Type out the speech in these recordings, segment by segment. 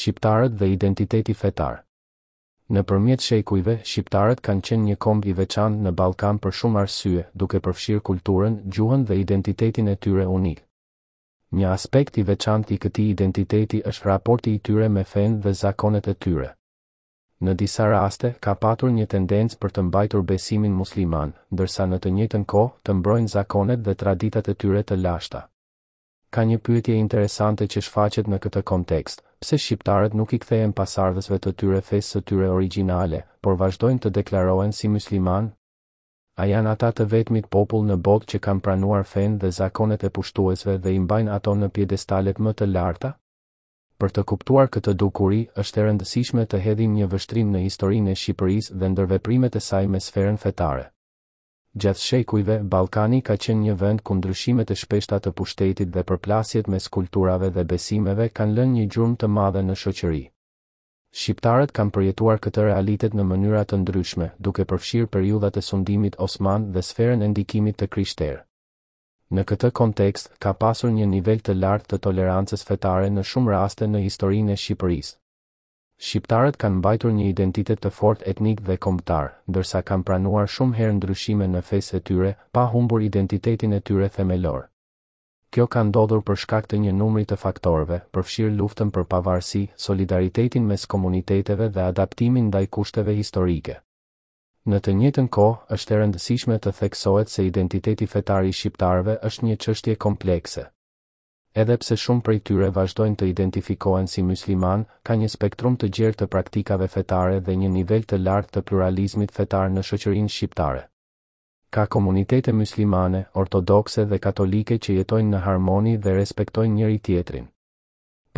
Shqiptarët dhe identiteti fetar. Nëpërmjet shekujve, shqiptarët kanë qenë një komb i veçantë në Ballkan për shumë arsye, duke përfshirë kulturën, gjuhën dhe identitetin e tyre unik. Një aspekt i veçantë i këtij identiteti është raporti i tyre me fenë dhe zakonet e tyre. në disa raste ka patur një tendencë për të mbajtur besimin musliman, ndërsa në të njëjtën kohë të mbrojnë zakonet dhe traditat e tyre të lashta. Ka një pyetje interesante që shfaqet në këtë kontekst, pse shqiptarët nuk i kthehen pasardhësve të tyre fesë së tyre origjinale, por vazhdojnë të deklarohen si muslimanë? A janë ata të vetmit popull në botë që kanë pranuar fenë dhe zakonet e pushtuesve dhe i mbajnë ato në piedestalet më të larta? Për të kuptuar këtë dukuri, është e rëndësishme të hedhim një vështrim në historinë e Shqipërisë dhe ndërveprimet e saj me sferën fetare. Gjatë shekujve, Ballkani ka qenë një vend ku ndryshimet e shpeshta të pushtetit dhe përplasjet mes kulturave dhe besimeve kanë lënë një gjurmë të madhe në shoqëri. Shqiptarët kanë përjetuar këtë realitet në mënyra të ndryshme, duke përfshirë periudhat e sundimit osman dhe sferën e ndikimit të krishterë. Në këtë kontekst, ka pasur një nivel të lartë të tolerancës fetare në shumë raste në historinë e Shqipërisë. Shqiptarët kanë mbajtur një identitet të fortë etnik dhe kombëtar, ndërsa kanë pranuar shumë herë ndryshime në fesë e tyre, pa humbur identitetin e tyre themelor. Kjo ka ndodhur për shkak të një numri të faktorëve, përfshirë luftën për pavarësi, solidaritetin mes komuniteteve dhe adaptimin ndaj kushteve historike. Në të njëjtën kohë, është e rëndësishme të theksohet se identiteti fetar i shqiptarëve është një çështje komplekse. Edhe pse shumë prej tyre vazhdojnë të identifikohen si myslimanë, ka një spektrum të gjerë të praktikave fetare dhe një nivel të lartë të pluralizmit fetar në shoqërinë shqiptare. Ka komunitete myslimane, ortodokse dhe katolike që jetojnë në harmoni dhe respektojnë njëri-tjetrin.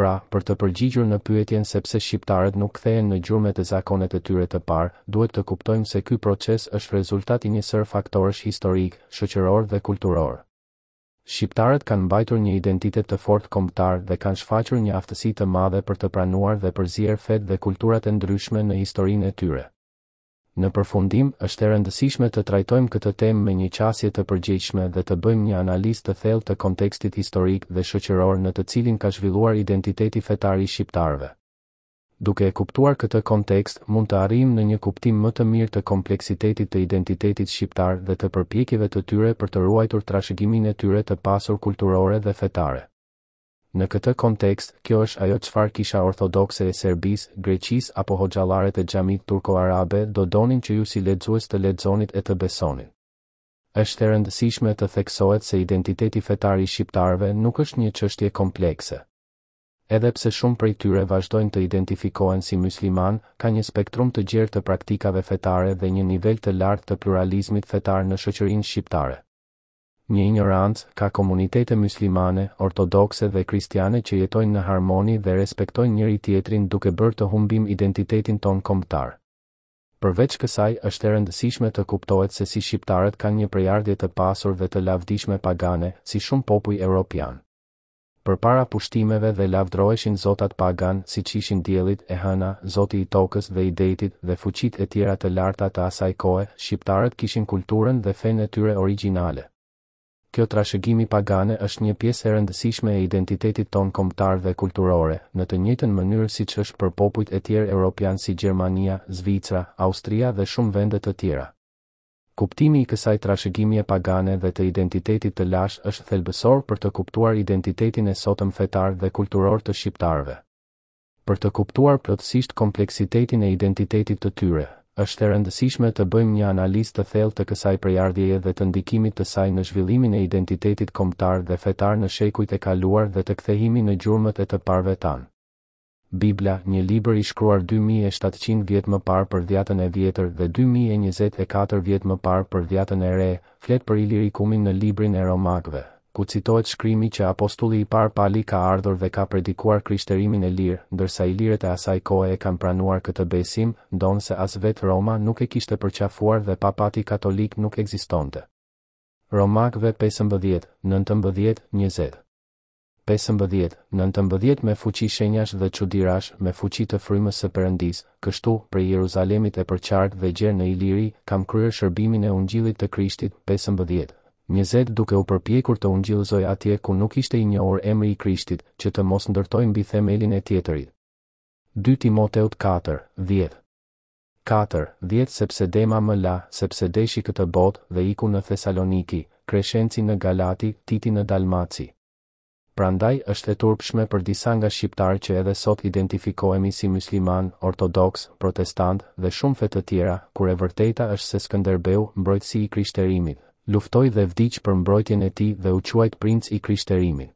Pra, për të përgjigjur në pyetjen se pse shqiptarët nuk kthehen në gjurmet e zakonet e tyre të parë, duhet të kuptojmë se ky proces është rezultat i një sërë faktorësh historikë, shoqërorë dhe kulturorë. Shqiptarët kanë mbajtur një identitet të fortë kombëtar dhe kanë shfaqur një aftësi të madhe për të pranuar dhe përzier fetë dhe kulturat e ndryshme në historinë e tyre. Në përfundim, është e rëndësishme të trajtojmë këtë temë me një qasje të përgjegjshme dhe të bëjmë një analizë të thellë të kontekstit historik dhe shoqëror në të cilin ka zhvilluar identiteti fetar i shqiptarëve. Duke e kuptuar këtë kontekst, mund të arrijmë në një kuptim më të mirë të kompleksitetit të identitetit shqiptar dhe të përpjekjeve të tyre për të ruajtur trashëgiminë e tyre të pasur kulturore dhe fetare. Në këtë kontekst, kjo është ajo çfarë Kisha Ortodokse e Serbisë, Greqisë apo hoxhallaret e xhamitë turko-arabe do donin që ju si lexues të lexonit e të besonin. Është e rëndësishme të theksohet se identiteti fetar i shqiptarëve nuk është një çështje komplekse. Edhe pse shumë prej tyre vazhdojnë të identifikohen si myslimanë, ka një spektrum të gjerë të praktikave fetare dhe një nivel të lartë të pluralizmit fetar në shoqërinë shqiptare. Një injorancë, ka komunitete myslimane, ortodokse dhe kristiane që jetojnë në harmoni dhe respektojnë njëri-tjetrin duke bërë të humbim identitetin tonë kombëtar. Përveç kësaj, është e rëndësishme të kuptohet se si shqiptarët kanë një prejardhje të pasur dhe të lavdishme pagane, si shumë popuj europianë. përpara pushtimeve dhe lavdëroheshin zotat paganë siç ishin dielli e hëna, zoti i tokës dhe i detit dhe fuqitë e tjera të larta të asaj kohe, shqiptarët kishin kulturën dhe fenë e tyre origjinale. Kjo trashëgimi pagane është një pjesë e rëndësishme e identitetit tonë kombëtar dhe kulturore, në të njëjtën mënyrë siç është për popujt e tjerë europianë si Gjermania, Zvicra, Austria dhe shumë vende të tjera. Kuptimi i kësaj trashëgimie pagane dhe të identitetit të lashtë është thelbësor për të kuptuar identitetin e sotëm fetar dhe kulturor të shqiptarëve. Për të kuptuar plotësisht kompleksitetin e identitetit të tyre, është e rëndësishme të bëjmë një analizë të thellë të kësaj prejardhjeje dhe të ndikimit të saj në zhvillimin e identitetit kombëtar dhe fetar në shekujt e kaluar dhe të kthehemi në gjurmët e të parëve tanë. Bibla, një libër i shkruar dy mijë e shtatëqind vjet më parë për Dhjatën e Vjetër dhe dy mijë e njëzet e katër vjet më parë për Dhjatën e Re, flet për Ilirikumin në Librin e Romakëve, ku citohet shkrimi që apostulli i parë Pali ka ardhur dhe ka predikuar krishterimin e lirë, ndërsa ilirët e asaj kohe e kanë pranuar këtë besim, ndonëse as vetë Roma nuk e kishte përqafuar dhe Papati katolik nuk ekzistonte. Romakëve pesëmbëdhjetë, nëntëmbëdhjetë, njëzet. Pesëmbëdhjetë, nëntëmbëdhjetë me fuqi shenjash dhe çudirash, me fuqi të frymës së Perëndisë, kështu, prej Jeruzalemit e përqark dhe gjer në Iliri, kam kryer shërbimin e ungjillit të Krishtit, pesëmbëdhjetë, njëzet duke u përpjekur të ungjillëzoj atje ku nuk ishte i njohur emri i Krishtit, që të mos ndërtoj mbi themelin e tjetrit. Dy Timoteut katër, dhjetë. Katër, dhjetë sepse Dema më la, sepse deshi këtë botë, dhe iku në Thesaloniki, Kreshenci në Galati, Titi në Dalmaci. Prandaj është e turpshme për disa nga shqiptarë që edhe sot identifikohemi si myslimanë, ortodoksë, protestantë, dhe shumë fe të tjera, kur e vërteta është se Skënderbeu, mbrojtësi i krishterimit, luftoi dhe vdiq për mbrojtjen e tij dhe u quajt princ i krishterimit.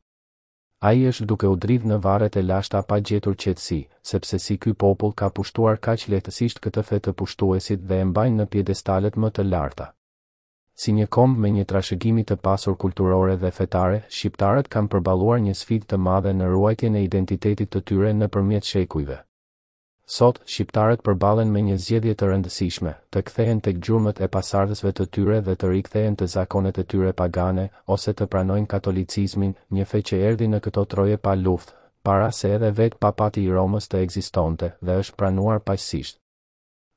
Ai është duke u dridh në varret e lashta pa gjetur qetësi, sepse si ky popull ka pushtuar kaq lehtësisht këtë fe të pushtuesit dhe e mbajnë në piedestalet më të larta. Si një komb me një trashëgimi të pasur kulturore dhe fetare, shqiptarët kanë përballuar një sfidë të madhe në ruajtjen e identitetit të tyre nëpërmjet shekujve. Sot, shqiptarët përballen me një zgjedhje të rëndësishme, të kthehen tek gjurmët e pasardhësve të tyre dhe të rikthehen te zakonet e tyre pagane, ose të pranojnë katolicizmin, një fe që erdhi në këto troje pa luftë, para se edhe vetë Papati i Romës të ekzistonte, dhe është pranuar paqësisht.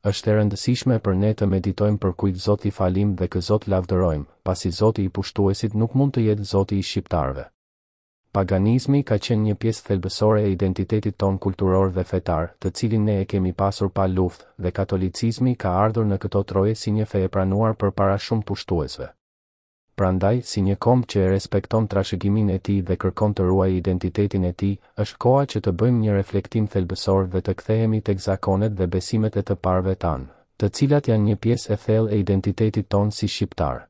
Është e rëndësishme për ne të meditojmë për kujt Zot i falim dhe kë Zot lavdërojmë, pasi Zoti i pushtuesit nuk mund të jetë Zoti i shqiptarëve. Paganizmi ka qenë një pjesë thelbësore e identitetit tonë kulturor dhe fetar, të cilin ne e kemi pasur pa luftë, dhe katolicizmi ka ardhur në këto troje si një fe e pranuar përpara shumë pushtuesve. Prandaj, si një komb që e respekton trashëgiminë e tij dhe kërkon të ruajë identitetin e tij, është koha që të bëjmë një reflektim thelbësor dhe të kthehemi tek zakonet dhe besimet e të parëve tanë, të cilat janë një pjesë e thellë e identitetit tonë si shqiptarë.